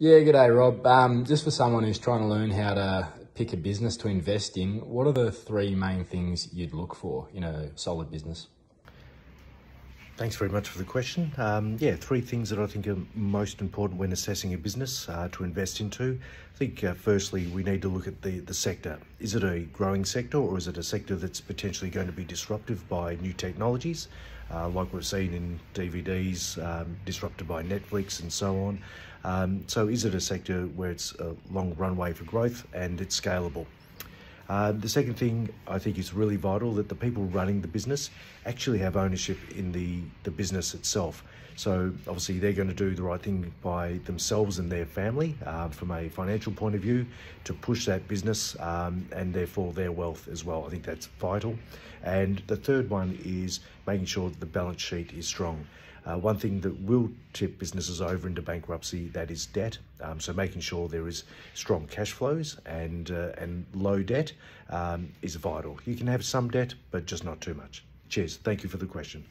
Yeah, good day, Rob. Um, just for someone who's trying to learn how to pick a business to invest in, what are the three main things you'd look for in a solid business? Thanks very much for the question. Um, yeah, three things that I think are most important when assessing a business uh, to invest into. I think uh, firstly, we need to look at the, the sector. Is it a growing sector or is it a sector that's potentially going to be disruptive by new technologies, uh, like we've seen in DVDs, um, disrupted by Netflix and so on? Um, so is it a sector where it's a long runway for growth and it's scalable? Uh, the second thing I think is really vital that the people running the business actually have ownership in the, the business itself. So obviously they're going to do the right thing by themselves and their family uh, from a financial point of view to push that business um, and therefore their wealth as well. I think that's vital. And the third one is making sure that the balance sheet is strong. Uh, one thing that will tip businesses over into bankruptcy that is debt. Um, so making sure there is strong cash flows and uh, and low debt um, is vital. You can have some debt, but just not too much. Cheers. Thank you for the question.